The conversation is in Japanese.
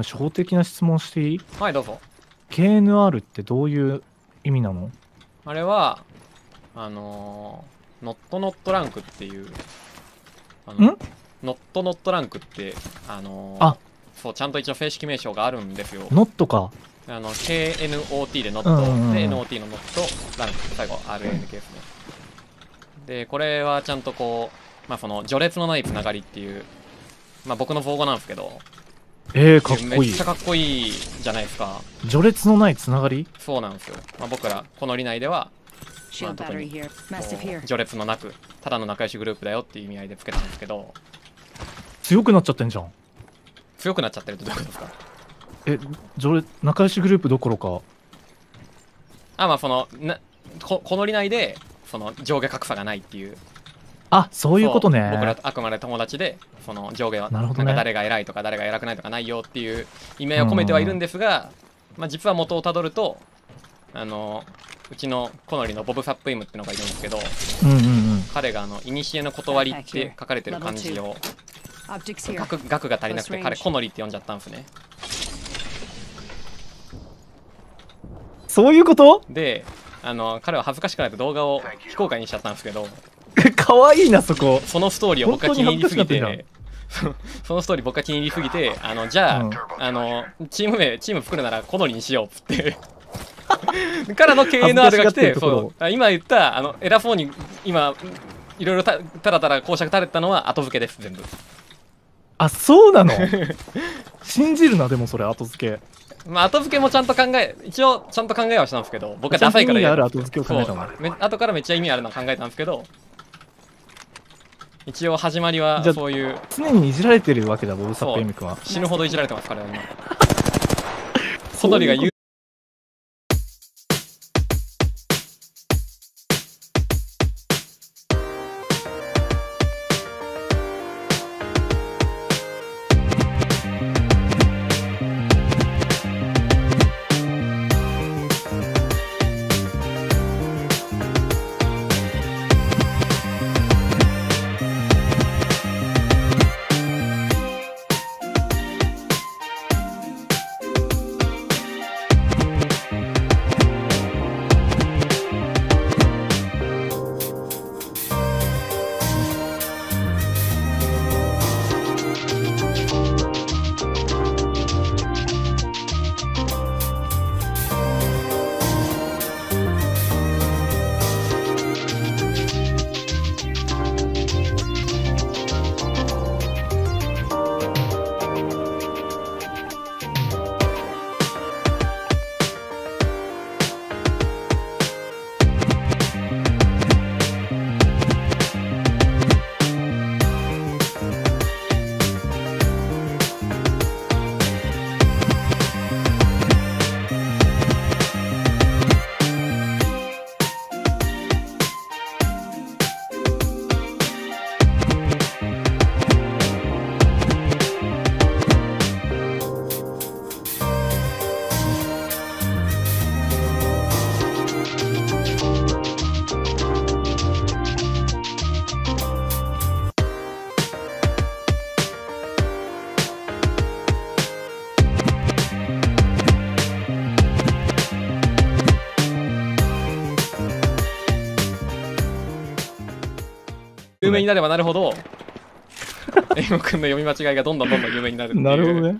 初歩的な質問していい？はいどうぞ ?KNR ってどういう意味なの？あれはあのー、ノットノットランクっていうあのん？ノットノットランクってあのーあ。そうちゃんと一応正式名称があるんですよ。ノットか？あの KNOT でノット、うんうんうん。で NOT のノットランク最後 RNK ですね。でこれはちゃんとこうまあその序列のないつながりっていうまあ僕の防語なんですけどえー、かっこいいめっちゃ。かっこいいじゃないですか序列のないつながり？そうなんですよ、まあ、僕らこの理内では.こ Massive う here. 序列のなくただの仲良しグループだよっていう意味合いでつけたんですけど強くなっちゃってんじゃん。強くなっちゃってるってどういうことですか？え、序列、仲良しグループどころか。あまあそのなここの理内でその上下格差がないっていうあ、そういうことね。僕らあくまで友達でその上下はなるほどねんか誰が偉いとか誰が偉くないとかないよっていう意味合いを込めてはいるんですが、まあ、実は元をたどるとあのうちのコノリのボブ・サップイムっていうのがいるんですけどうんうんうん。彼があの「古の断り」って書かれてる漢字を.額額が足りなくて彼コノリって呼んじゃったんですねそういうこと？であの彼は恥ずかしくないと動画を非公開にしちゃったんですけどかわいいな、そこ。そのストーリーを僕が気に入りすぎて そのストーリー僕が気に入りすぎてあのじゃあ,、うん。あのチーム名チーム作るならコノリにしようっつって。からの KNR がが来てそう。あ今言ったあの偉そうに今いろいろたたらたら講釈垂れてたのは後付けです全部。あ、そうなの？信じるな、でもそれ、後付け。まあ後付けもちゃんと考え一応ちゃんと考えはしたんですけど僕はダサいからちゃんと意味あるや後付けを考えたそのう。め後からめっちゃ意味あるの考えたんですけど一応始まりはそういう。常にいじられてるわけだ、ボブサップエミ君は。死ぬほどいじられてます彼は今。コノリが言有名になればなるほど。エイモ君の読み間違いがどんどんどんどん有名になるなるほどね。